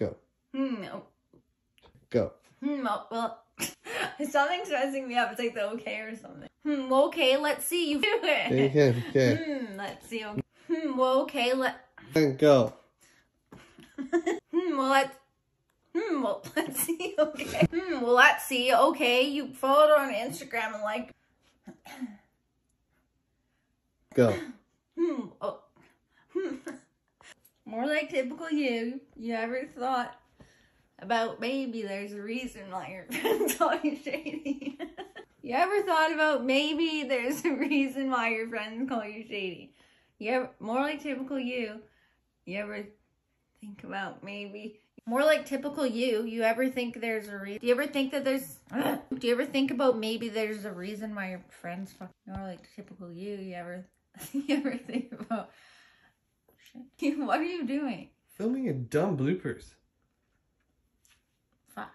Go. Hmm. Go. Hmm. oh, Well, something's messing me up. It's like the okay or something. Hmm. Okay. Let's see you do it. Okay. Okay. Hmm. Let's see. Okay. Hmm. Well, okay. Let. And go. Hmm. Well, let's. Hmm. Well, let's see. Okay. Hmm. Well, let's see. Okay. You followed her on Instagram and like. Go. Hmm. Oh. Hmm. More like typical you. You ever thought about maybe there's a reason why your friends call you shady? you ever thought about maybe there's a reason why your friends call you shady? You ever more like typical you? You ever think about maybe more like typical you? You ever think there's a reason? Do you ever think that there's? Do you ever think about maybe there's a reason why your friends? More like typical you. You ever? You ever think. what are you doing? Filming a dumb bloopers. Fuck.